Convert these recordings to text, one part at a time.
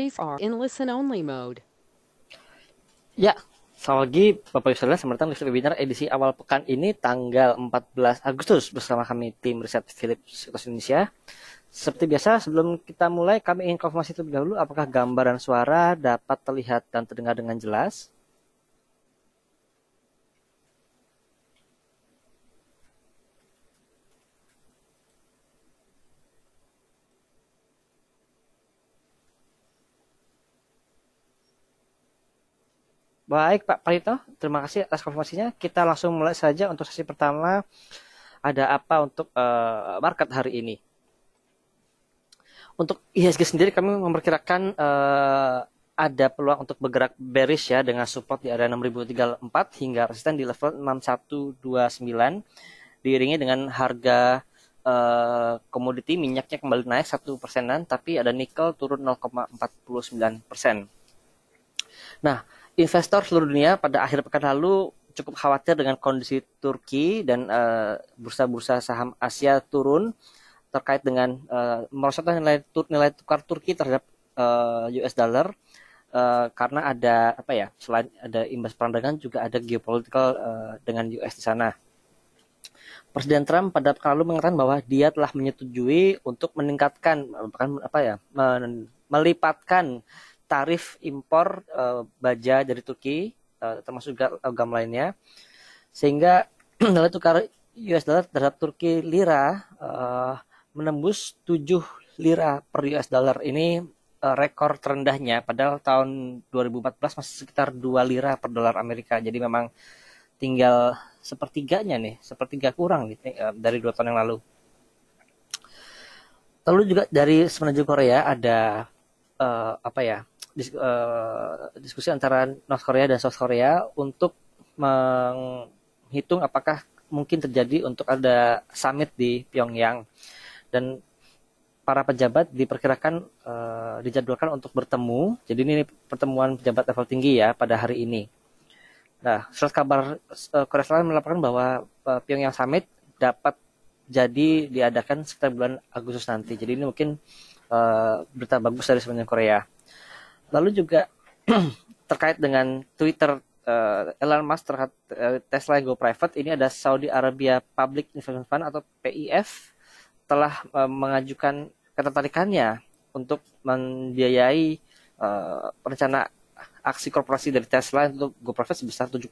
These are in listen-only mode. Ya, selamat pagi Bapak Saudara, selamat datang webinar edisi awal pekan ini tanggal 14 Agustus bersama kami tim riset Philips Indonesia. Seperti biasa, sebelum kita mulai, kami ingin konfirmasi terlebih dahulu apakah gambar dan suara dapat terlihat dan terdengar dengan jelas. Baik Pak Parito, terima kasih atas konfirmasinya. Kita langsung mulai saja untuk sesi pertama. Ada apa untuk uh, market hari ini? Untuk IHSG sendiri kami memperkirakan uh, ada peluang untuk bergerak bearish ya dengan support di area 6034 hingga resisten di level 6129 diiringi dengan harga uh, komoditi minyaknya kembali naik satu persenan tapi ada nikel turun 0,49 persen. Nah, investor seluruh dunia pada akhir pekan lalu cukup khawatir dengan kondisi Turki dan bursa-bursa uh, saham Asia turun terkait dengan uh, merosotnya nilai nilai tukar Turki terhadap uh, US dollar uh, karena ada apa ya selain ada imbas perang dagang juga ada geopolitical uh, dengan US di sana. Presiden Trump pada pekan lalu mengatakan bahwa dia telah menyetujui untuk meningkatkan bahkan apa ya melipatkan tarif impor uh, baja dari Turki uh, termasuk juga logam lainnya. Sehingga nilai tukar US dollar terhadap Turki lira uh, menembus 7 lira per US dollar. Ini uh, rekor terendahnya padahal tahun 2014 masih sekitar 2 lira per dolar Amerika. Jadi memang tinggal sepertiganya nih sepertiga kurang nih uh, dari dua tahun yang lalu. Lalu juga dari semenanjung Korea ada uh, apa ya dis, uh, diskusi antara North Korea dan South Korea untuk menghitung apakah mungkin terjadi untuk ada summit di Pyongyang dan para pejabat diperkirakan uh, dijadwalkan untuk bertemu. Jadi ini pertemuan pejabat level tinggi ya pada hari ini. Nah, surat kabar uh, Korea Selatan melaporkan bahwa uh, Pyongyang Summit dapat jadi diadakan sekitar bulan Agustus nanti. Jadi ini mungkin uh, berita bagus dari semenanjung Korea. Lalu juga terkait dengan Twitter uh, Elon Musk terhadap uh, Tesla Go Private ini ada Saudi Arabia Public Investment Fund atau PIF telah uh, mengajukan ketertarikannya untuk membiayai uh, rencana aksi korporasi dari Tesla untuk Go Private sebesar 72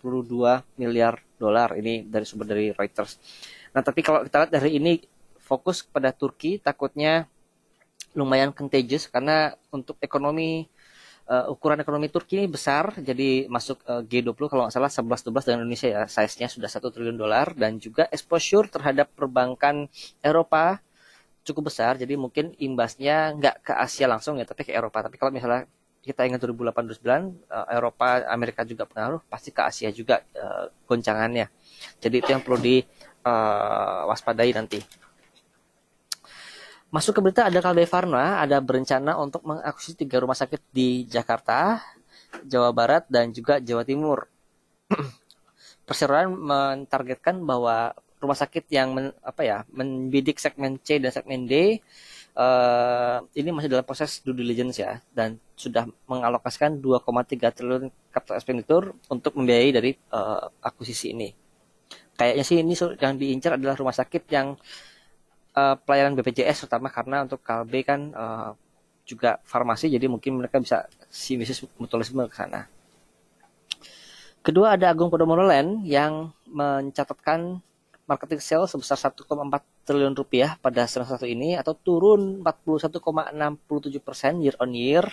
miliar dolar ini dari sumber dari Reuters. Nah, tapi kalau kita lihat dari ini fokus pada Turki takutnya lumayan contagious karena untuk ekonomi uh, ukuran ekonomi Turki ini besar, jadi masuk uh, G20 kalau nggak salah 11-12 dengan Indonesia ya, size-nya sudah satu triliun dolar dan juga exposure terhadap perbankan Eropa cukup besar, jadi mungkin imbasnya nggak ke Asia langsung ya, tapi ke Eropa. Tapi kalau misalnya kita ingat 2008-2009, uh, Eropa, Amerika juga pengaruh, pasti ke Asia juga uh, goncangannya. Jadi itu yang perlu diwaspadai uh, nanti. Masuk ke berita ada Kalbe Farma ada berencana untuk mengakuisisi tiga rumah sakit di Jakarta, Jawa Barat, dan juga Jawa Timur. Perseroan mentargetkan bahwa rumah sakit yang men, apa ya membidik segmen C dan segmen D uh, ini masih dalam proses due diligence ya dan sudah mengalokasikan 2,3 triliun capital expenditure untuk membiayai dari uh, akuisisi ini. Kayaknya sih ini yang diincar adalah rumah sakit yang pelayanan BPJS terutama karena untuk Kalbe kan uh, juga farmasi jadi mungkin mereka bisa si bisnis mutualisme ke sana. Kedua ada Agung Podomoro Land yang mencatatkan marketing sales sebesar 1,4 triliun rupiah pada semester satu ini atau turun 41,67 persen year on year.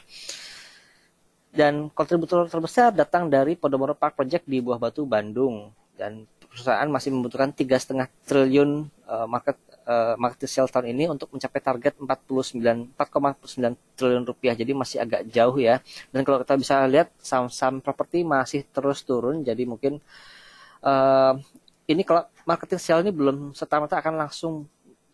Dan kontributor terbesar datang dari Podomoro Park Project di Buah Batu, Bandung. Dan perusahaan masih membutuhkan tiga setengah triliun uh, market uh, market tahun ini untuk mencapai target 49 4,9 triliun rupiah. Jadi masih agak jauh ya. Dan kalau kita bisa lihat saham-saham properti masih terus turun. Jadi mungkin uh, ini kalau marketing sales ini belum serta-merta akan langsung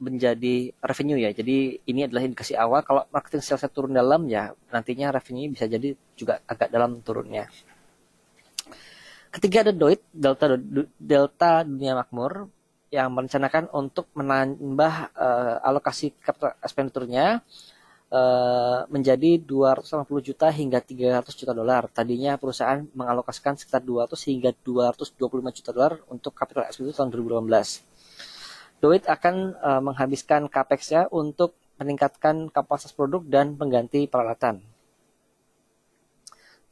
menjadi revenue ya. Jadi ini adalah indikasi awal kalau marketing sales turun dalam ya nantinya revenue bisa jadi juga agak dalam turunnya. Ketiga ada Doit, Delta Delta Dunia Makmur yang merencanakan untuk menambah uh, alokasi capital expenditure-nya uh, menjadi 280 juta hingga 300 juta dolar. Tadinya perusahaan mengalokasikan sekitar 200 hingga 225 juta dolar untuk capital expenditure tahun 2018. Doit akan uh, menghabiskan capex-nya untuk meningkatkan kapasitas produk dan pengganti peralatan.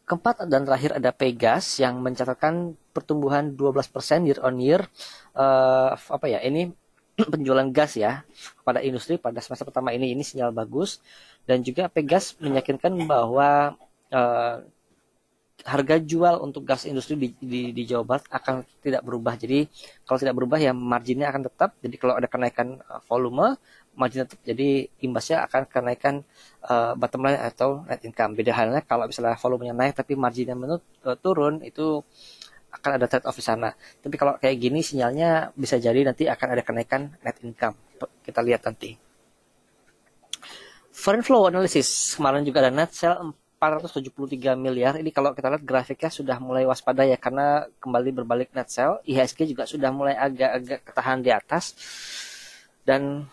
Keempat dan terakhir ada Pegas yang mencatatkan pertumbuhan 12% year on year. Uh, apa ya? Ini penjualan gas ya pada industri pada semester pertama ini ini sinyal bagus dan juga Pegas meyakinkan bahwa uh, harga jual untuk gas industri di, di, di Jawa Barat akan tidak berubah. Jadi kalau tidak berubah ya marginnya akan tetap. Jadi kalau ada kenaikan uh, volume, margin tetap. Jadi imbasnya akan kenaikan uh, bottom line atau net income. Beda halnya kalau misalnya volumenya naik tapi marginnya menurut uh, turun itu akan ada trade off di sana. Tapi kalau kayak gini sinyalnya bisa jadi nanti akan ada kenaikan net income. Kita lihat nanti. Foreign flow analysis kemarin juga ada net sell 473 miliar. Ini kalau kita lihat grafiknya sudah mulai waspada ya karena kembali berbalik net sell. IHSG juga sudah mulai agak-agak ketahan di atas. Dan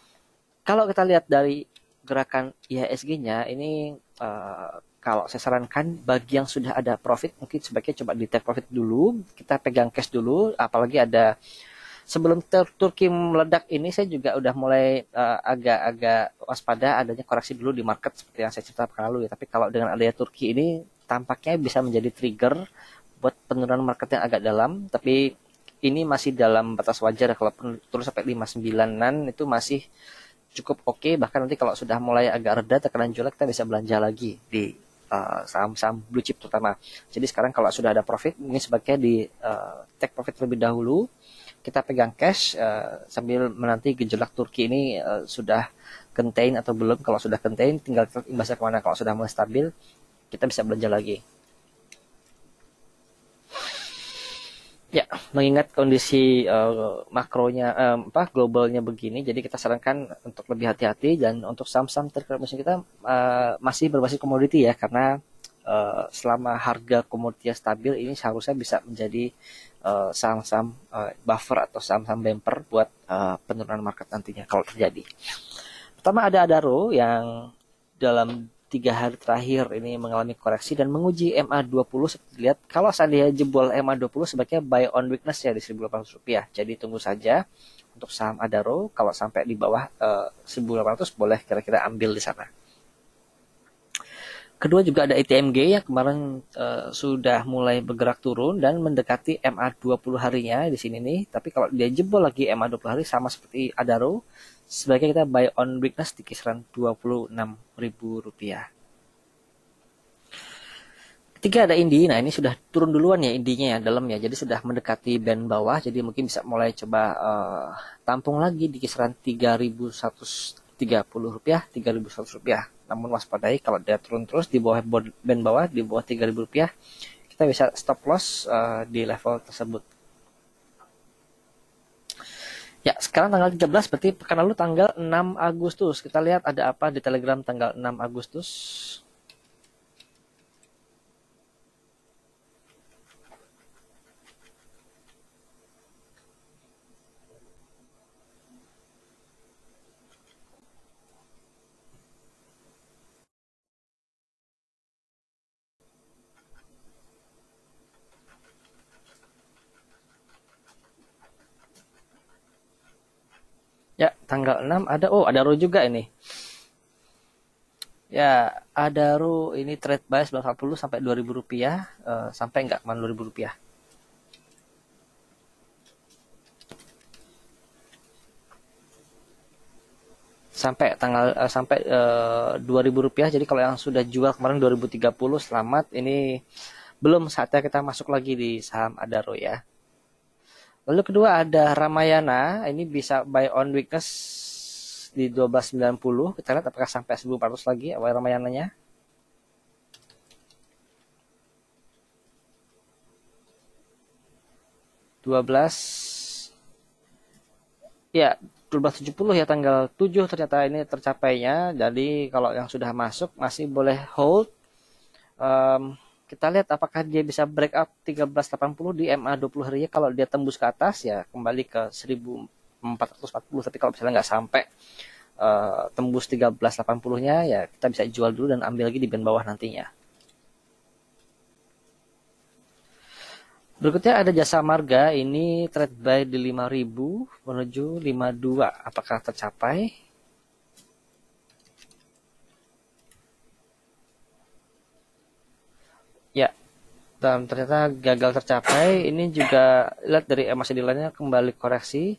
kalau kita lihat dari gerakan IHSG-nya ini uh, kalau saya sarankan bagi yang sudah ada profit mungkin sebaiknya coba di take profit dulu. Kita pegang cash dulu apalagi ada sebelum Turki meledak ini saya juga udah mulai eh, agak-agak uh, waspada adanya koreksi dulu di market seperti yang saya ceritakan lalu ya. Tapi kalau dengan adanya Turki ini tampaknya bisa menjadi trigger buat penurunan market yang agak dalam. Tapi ini masih dalam batas wajar kalau turun sampai 59an itu masih cukup oke. Okay. bahkan nanti kalau sudah mulai agak reda tekanan jual kita bisa belanja lagi di Eh, saham-saham uh, blue chip terutama. Jadi sekarang kalau sudah ada profit, mungkin sebaiknya di uh, take profit terlebih dahulu. Kita pegang cash uh, sambil menanti gejolak Turki ini uh, sudah contain atau belum. Kalau sudah contain, tinggal imbasnya ke mana. Kalau sudah mulai stabil, kita bisa belanja lagi. Ya, mengingat kondisi uh, makronya uh, apa globalnya begini, jadi kita sarankan untuk lebih hati-hati dan untuk saham-saham terkait kita uh, masih berbasis komoditi ya karena uh, selama harga komoditi stabil ini seharusnya bisa menjadi saham-saham uh, buffer atau saham-saham bumper buat uh, penurunan market nantinya kalau terjadi. Pertama ada Adaro yang dalam tiga hari terakhir ini mengalami koreksi dan menguji MA20 seperti lihat kalau seandainya jebol MA20 sebaiknya buy on weakness ya di 1800 rupiah. Jadi tunggu saja untuk saham Adaro kalau sampai di bawah eh, 1800 boleh kira-kira ambil di sana kedua juga ada ITMG yang kemarin uh, sudah mulai bergerak turun dan mendekati MA20 harinya di sini nih tapi kalau dia jebol lagi MA20 hari sama seperti Adaro sebaiknya kita buy on weakness di kisaran Rp26.000. Ketiga ada Indi, nah ini sudah turun duluan ya indinya ya dalam ya, jadi sudah mendekati band bawah, jadi mungkin bisa mulai coba uh, tampung lagi di kisaran 3.130 rupiah, 3.100 rupiah. Namun waspadai kalau dia turun terus di bawah band bawah, di bawah 3.000 rupiah, kita bisa stop loss uh, di level tersebut. Ya, sekarang tanggal 13 berarti pekan lalu tanggal 6 Agustus. Kita lihat ada apa di Telegram tanggal 6 Agustus. Ya, tanggal 6 ada oh ada ru juga ini. Ya, ada ru ini trade buy 940 sampai 2000 rupiah uh, sampai enggak ke mana 2000 rupiah. sampai tanggal uh, sampai uh, 2000 rupiah jadi kalau yang sudah jual kemarin 2030 selamat ini belum saatnya kita masuk lagi di saham Adaro ya Lalu kedua ada Ramayana, ini bisa buy on weakness di 1290. Kita lihat apakah sampai 1400 lagi awal Ramayananya. Dua belas, ya 1270 ya tanggal 7 ternyata ini tercapainya. Jadi kalau yang sudah masuk masih boleh hold. Um, kita lihat apakah dia bisa break up 1380 di MA 20 harinya kalau dia tembus ke atas ya kembali ke 1440 tapi kalau misalnya nggak sampai uh, tembus 1380-nya ya kita bisa jual dulu dan ambil lagi di band bawah nantinya. Berikutnya ada jasa marga, ini trade buy di 5000 menuju 52. Apakah tercapai? Ya, dan ternyata gagal tercapai. Ini juga lihat dari MACD lainnya kembali koreksi.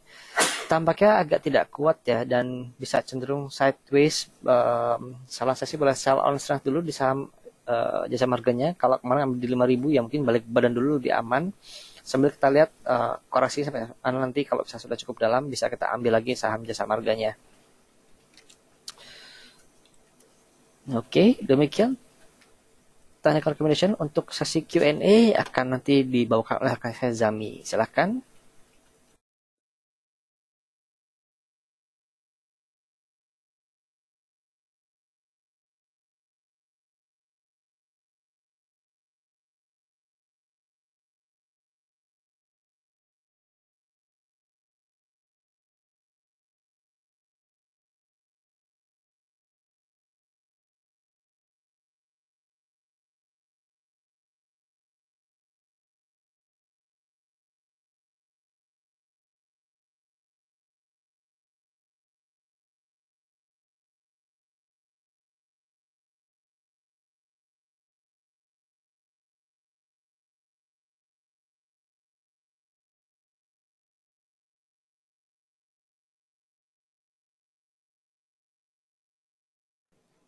Tampaknya agak tidak kuat ya dan bisa cenderung sideways. Um, salah saya sih boleh sell on strength dulu di saham uh, jasa marganya. Kalau kemarin ambil di 5000 ya mungkin balik badan dulu di aman. Sambil kita lihat uh, koreksi sampai nanti kalau bisa sudah cukup dalam bisa kita ambil lagi saham jasa marganya. Oke, okay, demikian tanya recommendation untuk sesi Q&A akan nanti dibawakan oleh Kak Zami. Silakan.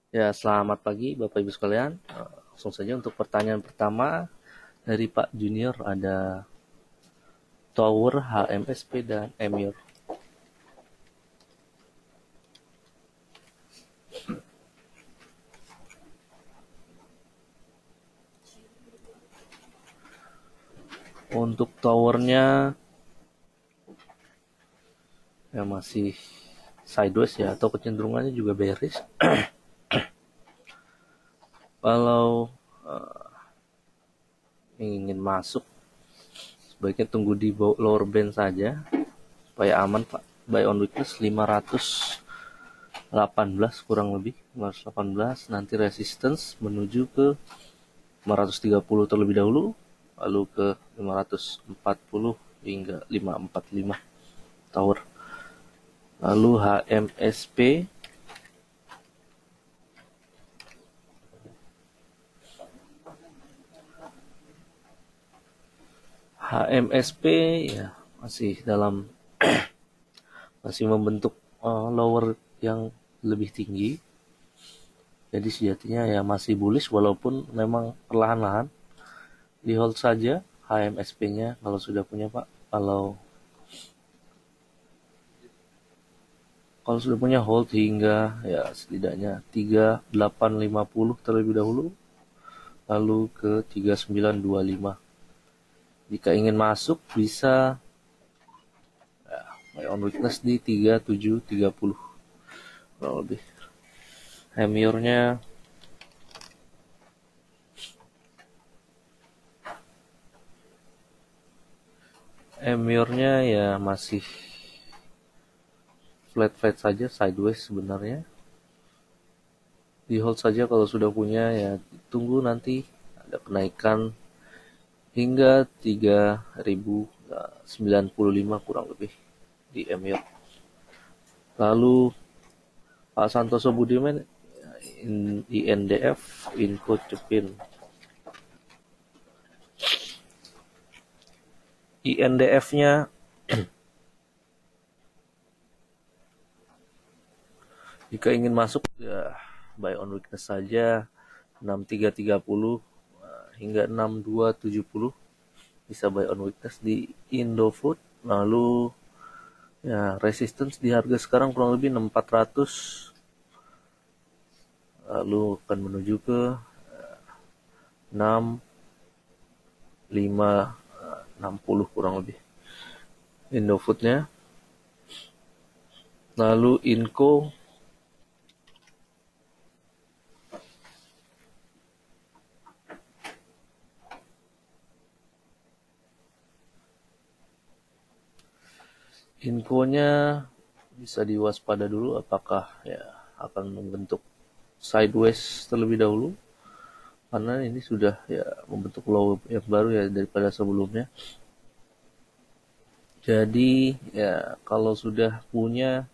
Ya, selamat pagi Bapak Ibu sekalian. Langsung saja untuk pertanyaan pertama dari Pak Junior ada Tower, HMSP, dan Emir. Untuk towernya ya masih sideways ya atau kecenderungannya juga bearish kalau uh, ingin masuk sebaiknya tunggu di lower band saja supaya aman Pak. Buy on weakness 518 kurang lebih 518 nanti resistance menuju ke 530 terlebih dahulu lalu ke 540 hingga 545 tower. Lalu HMSP HMSP ya masih dalam masih membentuk uh, lower yang lebih tinggi. Jadi sejatinya ya masih bullish walaupun memang perlahan-lahan di hold saja HMSP-nya kalau sudah punya Pak. Kalau kalau sudah punya hold hingga ya setidaknya 3850 terlebih dahulu lalu ke 3925 jika ingin masuk bisa ya, on weakness di 3730 kurang lebih. Hemiurnya Emurnya ya masih flat flat saja sideways sebenarnya. Di hold saja kalau sudah punya ya tunggu nanti ada kenaikan hingga 3095 kurang lebih di Emir. Lalu Pak Santoso Budiman di NDF Inco Cepin. INDF-nya jika ingin masuk ya buy on weakness saja 6330 hingga 6270 bisa buy on weakness di Indofood lalu ya resistance di harga sekarang kurang lebih 6400 lalu akan menuju ke 6 5 60 kurang lebih Indofoodnya lalu Inco infonya bisa diwaspada dulu apakah ya akan membentuk sideways terlebih dahulu karena ini sudah ya membentuk low yang baru ya daripada sebelumnya. Jadi ya kalau sudah punya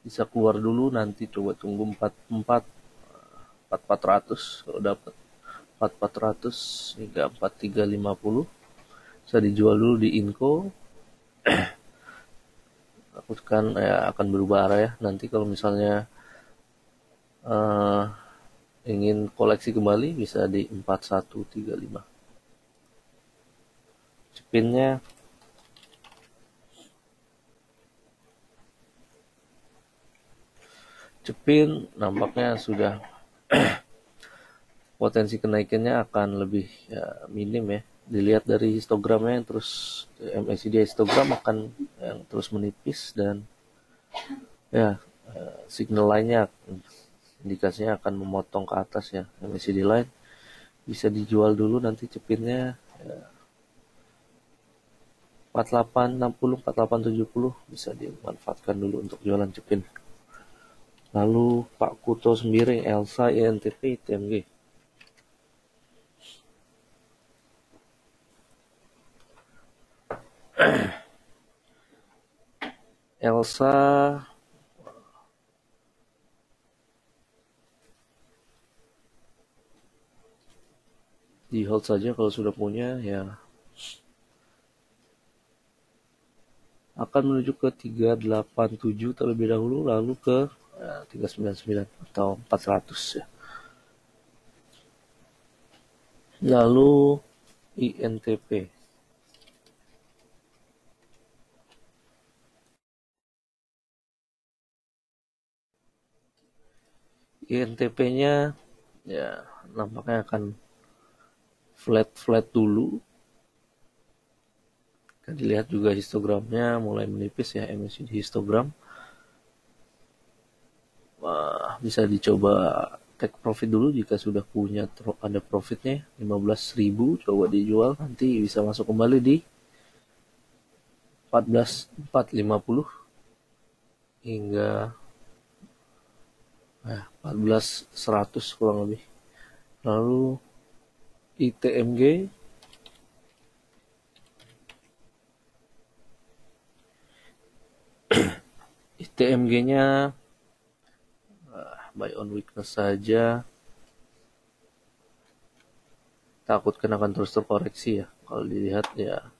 bisa keluar dulu nanti coba tunggu 44 4400 kalau dapat 4400 hingga 4350 bisa dijual dulu di Inco takutkan ya akan berubah arah ya. Nanti kalau misalnya uh, ingin koleksi kembali bisa di 4135 cepinnya cepin nampaknya sudah potensi kenaikannya akan lebih ya, minim ya dilihat dari histogramnya terus MACD histogram akan yang terus menipis dan ya eh, signal lainnya indikasinya akan memotong ke atas ya. MACD line bisa dijual dulu nanti cepinnya ya, 48 60 48 70 bisa dimanfaatkan dulu untuk jualan cepin. Lalu Pak Kuto Sembiring Elsa INTP TMG Elsa. Di hold saja kalau sudah punya ya. Akan menuju ke 387 terlebih dahulu lalu ke ya, 399 atau 400 ya. Lalu INTP INTP-nya ya nampaknya akan flat-flat dulu. Kan dilihat juga histogramnya mulai menipis ya MACD histogram. Wah, bisa dicoba take profit dulu jika sudah punya ada profitnya 15.000 coba dijual nanti bisa masuk kembali di 14.450 hingga ya, 14.100 kurang lebih. Lalu ITMG ITMG-nya uh, buy on weakness saja. Takut kena akan terus terkoreksi ya? Kalau dilihat ya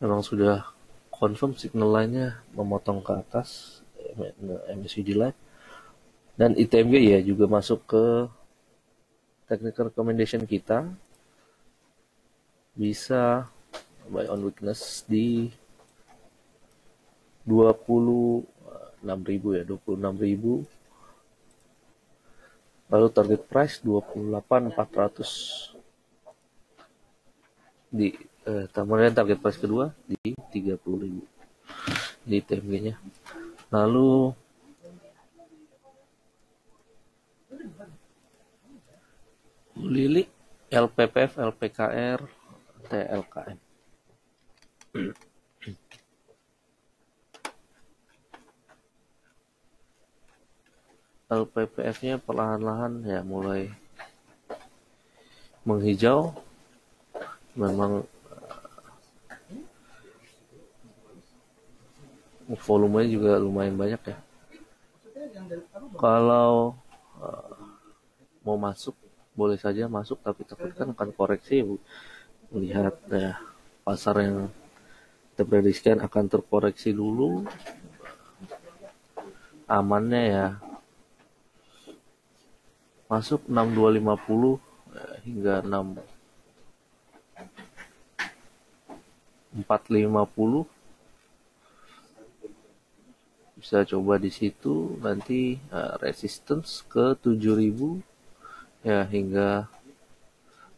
memang sudah confirm signal lainnya memotong ke atas MACD line dan ITMG ya juga masuk ke technical recommendation kita. Bisa buy on weakness di 26.000 ya 26.000 lalu target price 28.400 di eh, kemudian target price kedua di 30.000 di TMG nya lalu Lili, LPPF, LPKR, TLKM. LPPF-nya perlahan-lahan ya mulai menghijau. Memang uh, volumenya juga lumayan banyak ya. Kalau uh, mau masuk boleh saja masuk tapi takutkan akan koreksi melihat ya pasar yang kita prediksikan akan terkoreksi dulu. Amannya ya. Masuk 6250 ya, hingga 6 450 bisa coba di situ nanti uh, resistance ke 7000 ya hingga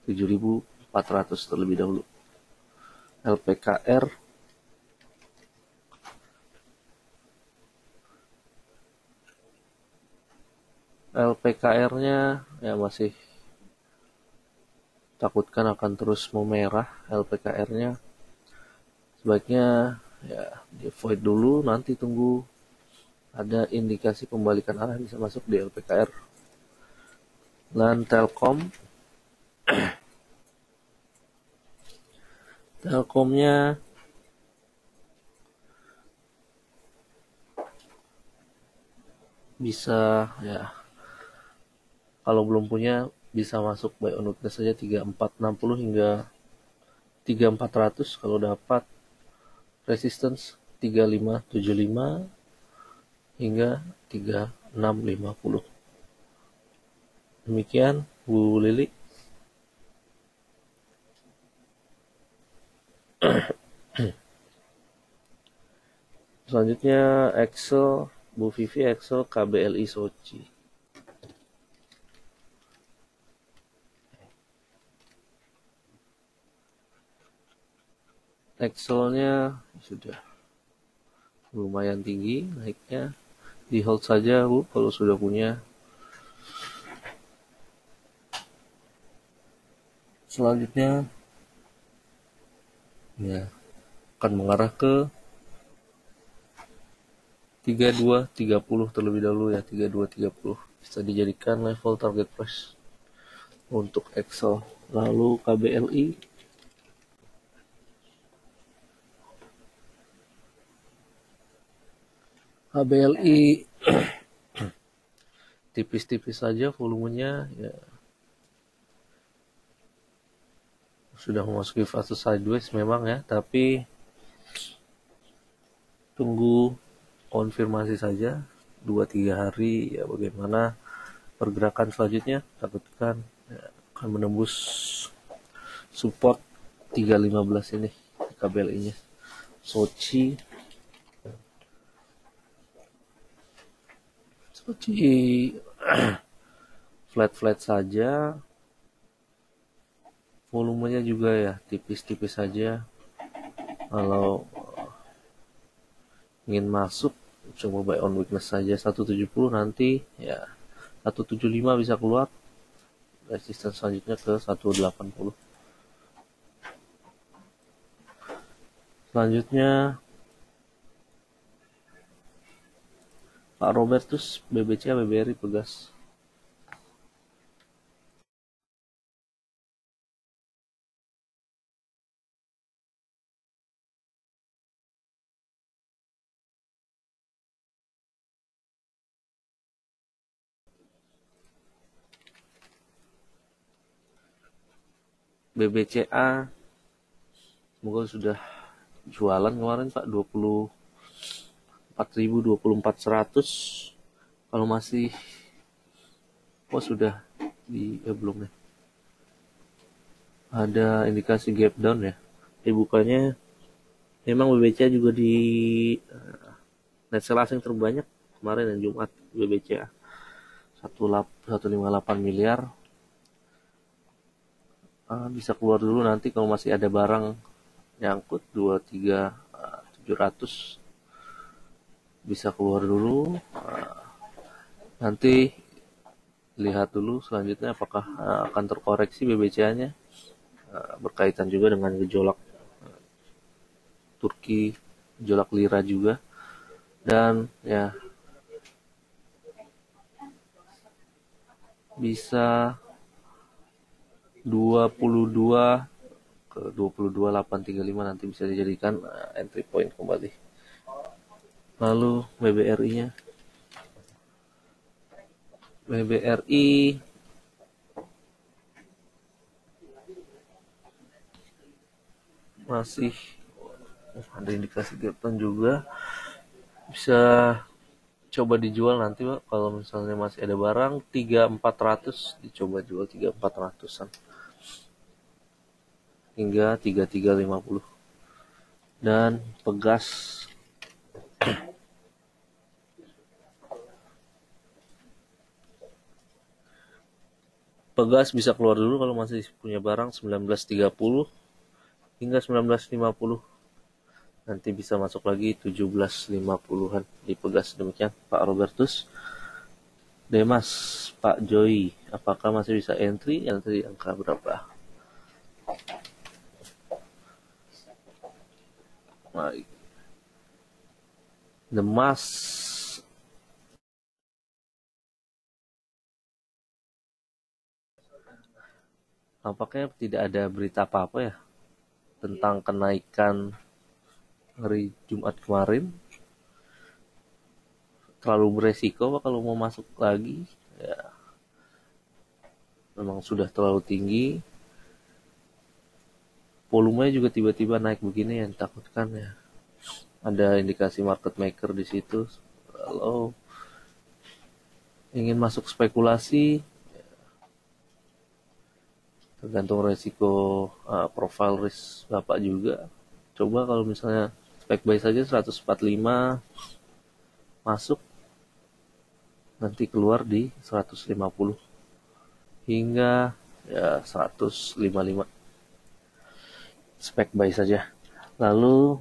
7.400 terlebih dahulu. LPKR LPKR-nya ya masih takutkan akan terus memerah LPKR-nya sebaiknya ya di void dulu nanti tunggu ada indikasi pembalikan arah bisa masuk di LPKR dan Telkom. Telkomnya bisa ya kalau belum punya bisa masuk buy on weakness saja 3460 hingga 3400 kalau dapat resistance 3575 hingga 3650 demikian Bu Lili. Selanjutnya Excel Bu Vivi Excel KBLI Sochi. Excelnya sudah lumayan tinggi naiknya. Di hold saja Bu kalau sudah punya selanjutnya. Ya akan mengarah ke 32 30 terlebih dahulu ya 32 30 bisa dijadikan level target price untuk Excel. Lalu KBLI KBLI tipis-tipis saja volumenya ya sudah memasuki fase sideways memang ya tapi tunggu konfirmasi saja 2-3 hari ya bagaimana pergerakan selanjutnya. Takutkan ya, akan menembus support 315 ini KBLI nya Sochi. Sochi flat-flat saja volumenya juga ya tipis-tipis saja kalau ingin masuk coba buy on weakness saja 170 nanti ya 175 bisa keluar. Resistance selanjutnya ke 180 selanjutnya Pak Robertus BBC BBRI Pegas BBCA semoga sudah jualan kemarin Pak. 20 4000 24100 kalau masih oh sudah di eh, belum ya. Ada indikasi gap down ya. Dibukanya memang BBCA juga di uh, net sell asing terbanyak kemarin dan Jumat BBCA 158 miliar uh, bisa keluar dulu nanti kalau masih ada barang nyangkut 23 uh, 700 bisa keluar dulu. Uh, nanti lihat dulu selanjutnya apakah uh, akan terkoreksi BBCA nya uh, berkaitan juga dengan gejolak uh, Turki gejolak lira juga. Dan ya bisa 22 ke 22835 nanti bisa dijadikan uh, entry point kembali. Lalu BBRI-nya BBRI masih oh, ada indikasi gapton juga. Bisa coba dijual nanti pak kalau misalnya masih ada barang 3400 dicoba jual 3400an hingga 3350 dan pegas. Pegas bisa keluar dulu kalau masih punya barang 1930 hingga 1950 nanti bisa masuk lagi 1750-an di pegas. Demikian Pak Robertus. Demas Pak Joy apakah masih bisa entry? Tadi angka berapa The mass Tampaknya tidak ada berita apa-apa ya tentang kenaikan hari Jumat kemarin. Terlalu beresiko pak kalau mau masuk lagi. Ya. Memang sudah terlalu tinggi volumenya juga tiba-tiba naik begini yang takutkan ya. Ada indikasi market maker di situ. Kalau ingin masuk spekulasi tergantung resiko uh, profile risk bapak juga. Coba kalau misalnya spek buy saja 145 masuk nanti keluar di 150 hingga ya 155 spek buy saja. Lalu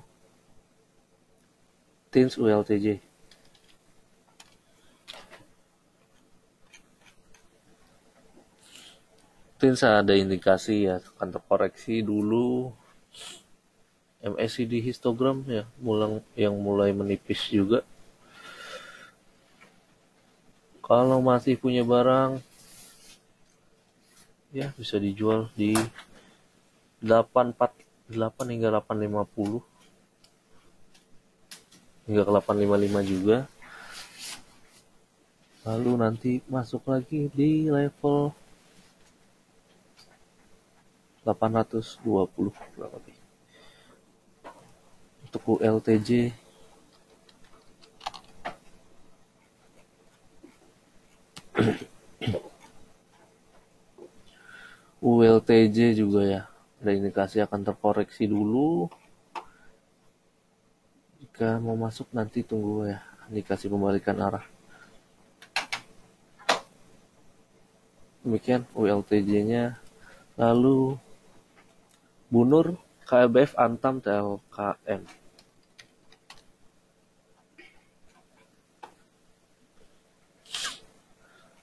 Tins ULTJ Tins ada indikasi ya akan terkoreksi dulu. MACD histogram ya mulai yang mulai menipis juga. Kalau masih punya barang ya bisa dijual di 848 hingga 850 hingga ke 855 juga. Lalu nanti masuk lagi di level 820 kurang lebih. Untuk ULTJ ULTJ juga ya indikasi akan terkoreksi dulu. Jika mau masuk nanti tunggu ya. Indikasi pembalikan arah. Demikian ULTJ nya lalu Bunur KBF Antam TLKM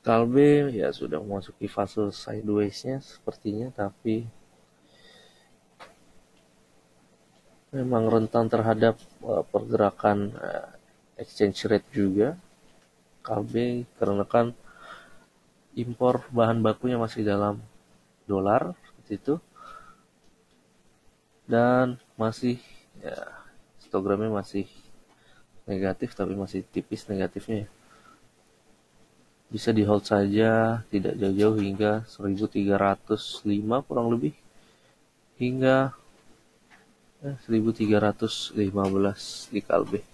Kalbe ya sudah memasuki fase sideways-nya sepertinya tapi memang rentan terhadap uh, pergerakan uh, exchange rate juga. Kalbe karena kan impor bahan bakunya masih dalam dolar seperti itu. Dan masih ya histogramnya masih negatif tapi masih tipis negatifnya ya. Bisa di hold saja tidak jauh-jauh hingga 1305 kurang lebih. Hingga 1315 di Kalbe.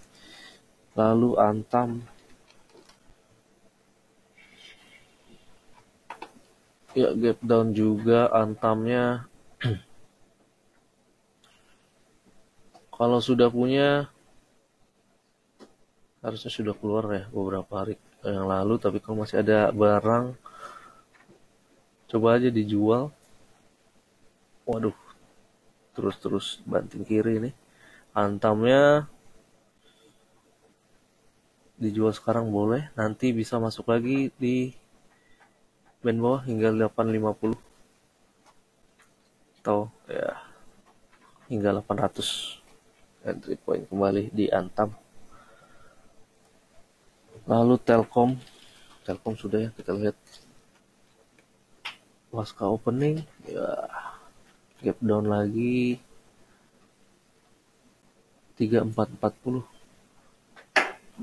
Lalu Antam. Ya gap down juga Antamnya. Kalau sudah punya harusnya sudah keluar ya beberapa hari yang lalu tapi kalau masih ada barang coba aja dijual. Waduh terus-terus banting kiri nih. Antamnya dijual sekarang boleh. Nanti bisa masuk lagi di band bawah hingga 850 atau ya hingga 800 entry point kembali di antam. Lalu Telkom. Telkom sudah ya kita lihat. Pasca opening. Ya gap down lagi. 3440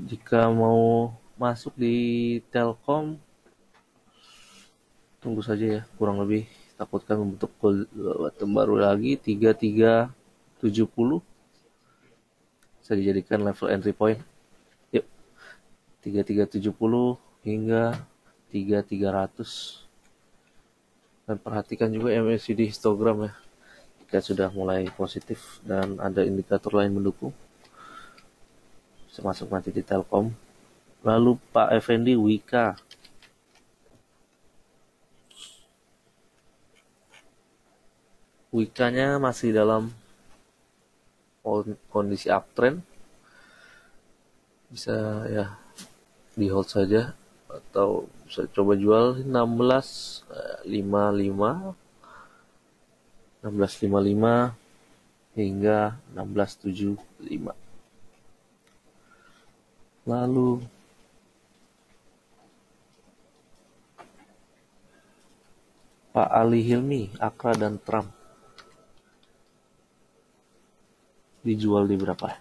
jika mau masuk di Telkom tunggu saja ya kurang lebih. Takutkan membentuk bottom baru lagi 3370 bisa dijadikan level entry point. 3370 hingga 3300 dan perhatikan juga MACD histogram ya sudah mulai positif dan ada indikator lain mendukung bisa masuk nanti di Telkom. Lalu Pak Effendi Wika. Wikanya masih dalam kondisi uptrend. Bisa ya di hold saja atau bisa coba jual 16 55 1655 hingga 1675 lalu Pak Ali Hilmi, Akra dan Trump. Dijual di berapa?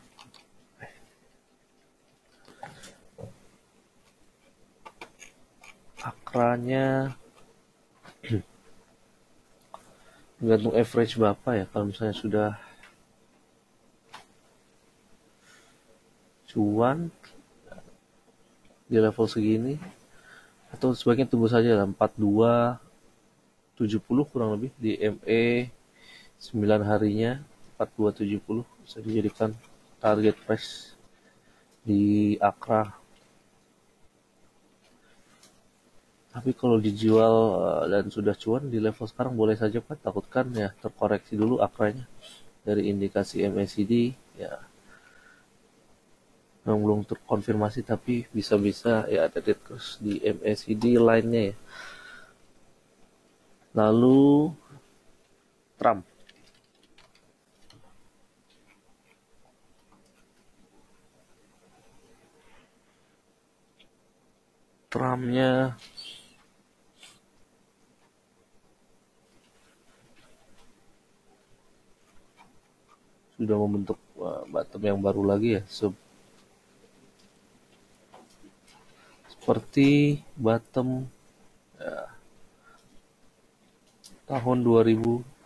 Akranya tergantung average bapak ya kalau misalnya sudah cuan di level segini atau sebaiknya tunggu saja lah 42 70 kurang lebih di ME 9 harinya 4270 bisa dijadikan target price di Akra tapi kalau dijual uh, dan sudah cuan di level sekarang boleh saja Pak. Takutkan ya terkoreksi dulu akranya dari indikasi MACD ya. Yang belum terkonfirmasi tapi bisa-bisa ya ada dead cross di MACD lainnya ya. Lalu Trump. Trumpnya sudah membentuk uh, bottom yang baru lagi ya Sub seperti bottom ya, tahun 2000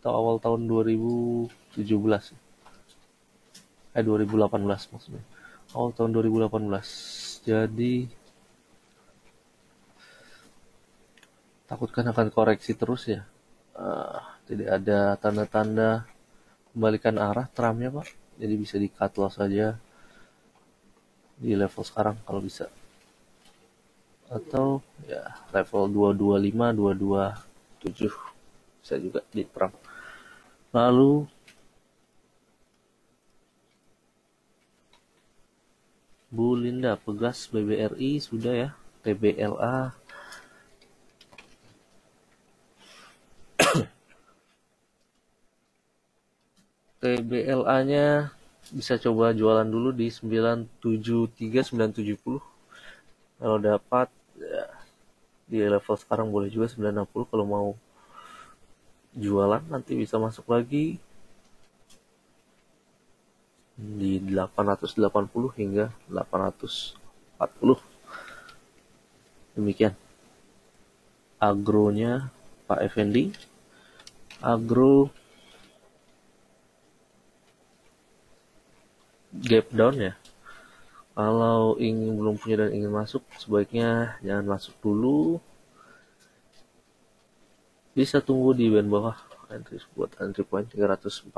atau awal tahun 2017 eh 2018 maksudnya. Awal tahun 2018 jadi takutkan akan koreksi terus ya. Uh, tidak ada tanda-tanda kembalikan arah tramnya pak. Jadi bisa di cut loss saja di level sekarang kalau bisa. Atau ya level 225 227 bisa juga di tram. Lalu Bu Linda Pegas BBRI sudah ya. TBLA TBLA-nya bisa coba jualan dulu di 973 970 kalau dapat ya, di level sekarang boleh juga 960 kalau mau jualan nanti bisa masuk lagi di 880 hingga 840 demikian. Agronya Pak Effendi. Agro gap down ya. Kalau ingin belum punya dan ingin masuk sebaiknya jangan masuk dulu. Bisa tunggu di band bawah entry buat entry point 340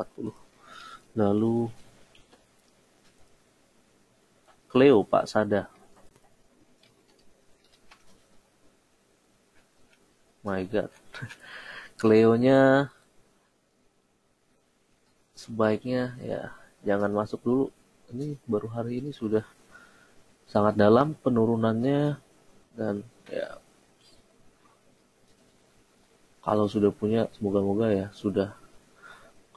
lalu Cleo Pak Sada. My god. Cleo-nya sebaiknya ya jangan masuk dulu ini baru hari ini sudah sangat dalam penurunannya dan ya kalau sudah punya semoga-moga ya sudah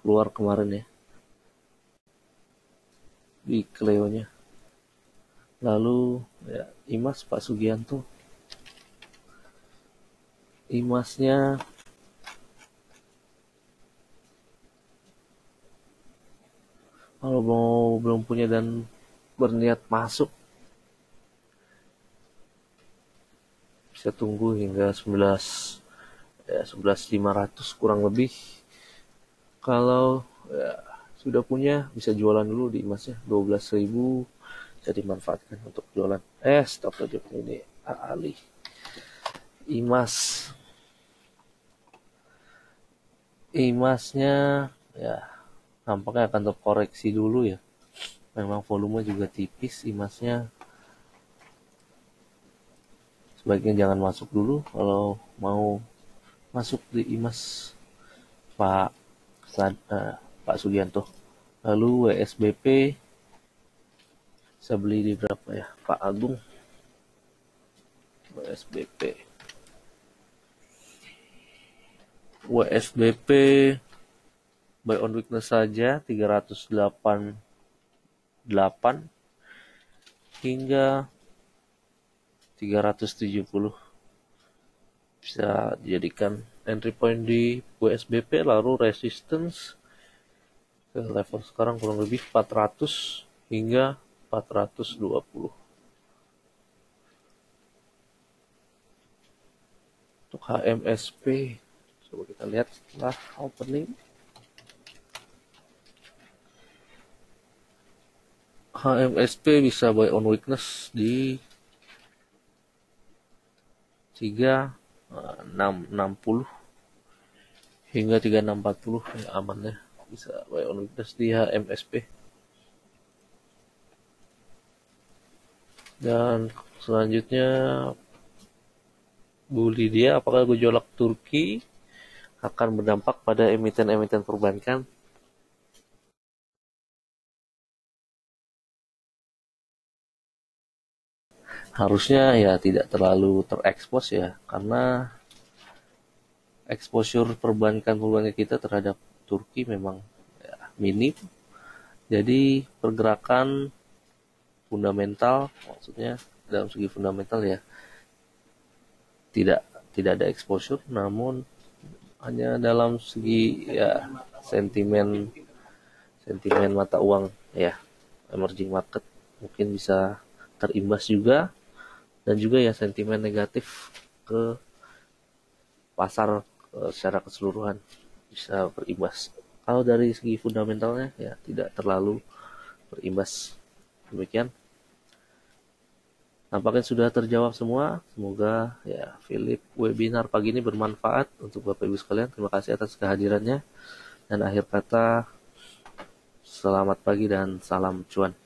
keluar kemarin ya. Di Cleo-nya. Lalu ya Imas Pak Sugianto. Imasnya kalau mau belum punya dan berniat masuk bisa tunggu hingga 11 ya 11.500 kurang lebih. Kalau ya, sudah punya bisa jualan dulu di emasnya. 12.000 bisa dimanfaatkan untuk jualan. Eh stop aja ini Ali imas imasnya ya nampaknya akan terkoreksi dulu ya. Memang volume juga tipis imasnya. Sebaiknya jangan masuk dulu kalau mau masuk di imas Pak Sad, uh, Pak Sugianto. Lalu WSBP bisa beli di berapa ya? Pak Agung. WSBP WSBP buy on weakness saja 388 hingga 370 bisa dijadikan entry point di USBP lalu resistance ke level sekarang kurang lebih 400 hingga 420 untuk HMSP coba kita lihat setelah opening HMSP bisa buy on weakness di 3 660 hingga 3640 ya aman ya. Bisa buy on weakness di HMSP dan selanjutnya Bu Lydia apakah gejolak Turki akan berdampak pada emiten-emiten perbankan harusnya ya tidak terlalu terekspos ya karena exposure perbankan perbankan kita terhadap Turki memang ya, minim. Jadi pergerakan fundamental maksudnya dalam segi fundamental ya tidak tidak ada exposure namun hanya dalam segi ya sentimen sentimen mata uang ya emerging market mungkin bisa terimbas juga dan juga ya sentimen negatif ke pasar e, secara keseluruhan bisa berimbas. Kalau dari segi fundamentalnya ya tidak terlalu berimbas. Demikian. Nampaknya sudah terjawab semua. Semoga ya Philip webinar pagi ini bermanfaat untuk Bapak Ibu sekalian. Terima kasih atas kehadirannya. Dan akhir kata selamat pagi dan salam cuan.